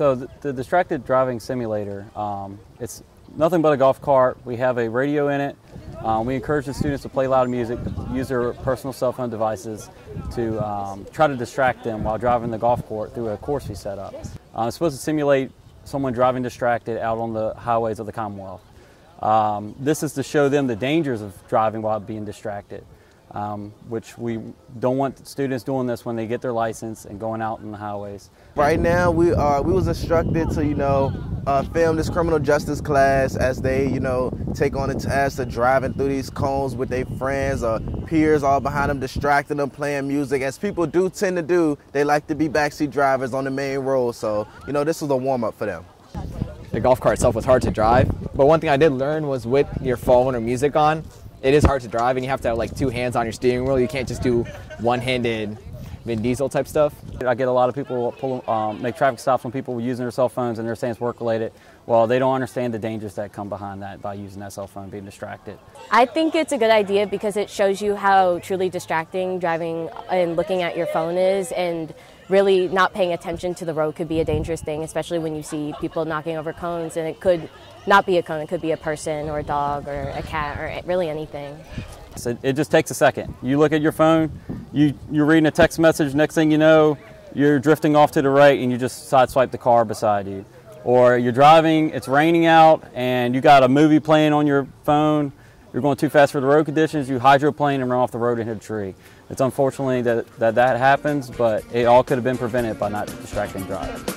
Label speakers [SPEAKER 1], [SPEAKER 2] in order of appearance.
[SPEAKER 1] So the, the distracted driving simulator, um, it's nothing but a golf cart. We have a radio in it. Um, we encourage the students to play loud music, use their personal cell phone devices to um, try to distract them while driving the golf court through a course we set up. Uh, it's supposed to simulate someone driving distracted out on the highways of the Commonwealth. Um, this is to show them the dangers of driving while being distracted um, which we don't want students doing this when they get their license and going out in the highways.
[SPEAKER 2] Right now, we are we was instructed to you know uh, film this criminal justice class as they you know take on the task of driving through these cones with their friends or peers all behind them, distracting them, playing music. As people do tend to do, they like to be backseat drivers on the main road. So you know this was a warm up for them.
[SPEAKER 3] The golf cart itself was hard to drive, but one thing I did learn was with your phone or music on, it is hard to drive and you have to have like two hands on your steering wheel. You can't just do one-handed Vin Diesel type stuff.
[SPEAKER 1] I get a lot of people pull, um, make traffic stops when people are using their cell phones and they're saying it's work related. Well, they don't understand the dangers that come behind that by using that cell phone, being distracted.
[SPEAKER 4] I think it's a good idea because it shows you how truly distracting driving and looking at your phone is and really not paying attention to the road could be a dangerous thing, especially when you see people knocking over cones and it could not be a cone, it could be a person or a dog or a cat or really anything.
[SPEAKER 1] So it just takes a second. You look at your phone, you, you're reading a text message, next thing you know, you're drifting off to the right and you just sideswipe the car beside you. Or you're driving, it's raining out, and you got a movie playing on your phone, you're going too fast for the road conditions, you hydroplane and run off the road and hit a tree. It's unfortunately that that, that happens, but it all could have been prevented by not distracting driving.